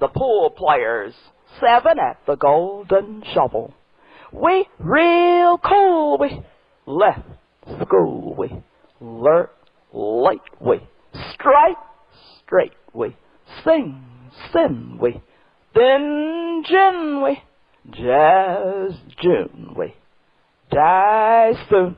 the pool players, seven at the Golden Shovel. We real cool, we left school, we lurk light, we strike straight, we sing sin, we then gin, we jazz June, we die soon.